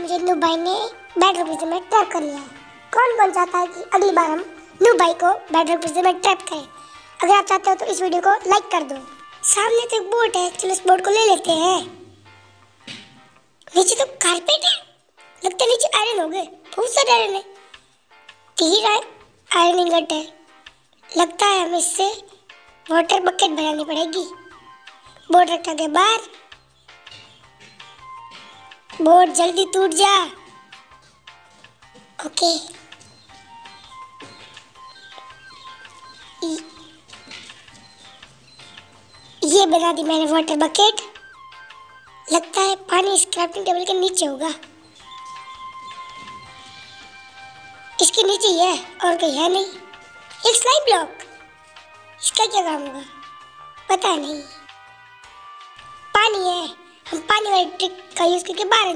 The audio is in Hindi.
मुझे नू भाई ने बैटल प्रिजन में ट्रैप कर लिया कौन कौन चाहता है कि अगली बार हम नू भाई को बैटल प्रिजन में ट्रैप करें? अगर आप चाहते हो तो इस वीडियो को लाइक कर दो। सामने तो एक बोट है, चलो इस बोट को ले लेते हैं। नीचे तो कारपेट है। लगता है नीचे आयरन हो गए। बहुत सारे आयरन है। तीन आयरन इंगट है लगता है हमें इससे वाटर बकेट बनानी पड़ेगी। बोट रखा गया बाहर। बोट जल्दी टूट जा। ओके। ये बना दी मैंने वाटर बकेट लगता है पानी इस क्राफ्टिंग टेबल के नीचे होगा। इसके नीचे ही है, और कहीं है नहीं। एक स्लाइड ब्लॉक इसका क्या काम होगा? पता नहीं। हम पानी वाली ट्रिक का यूज़ करके बाहर